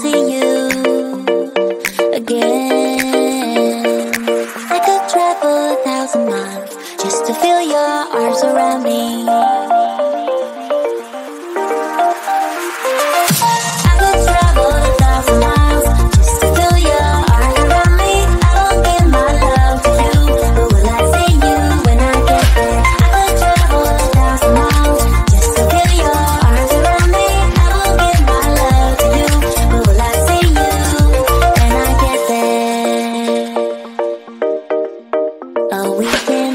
see we can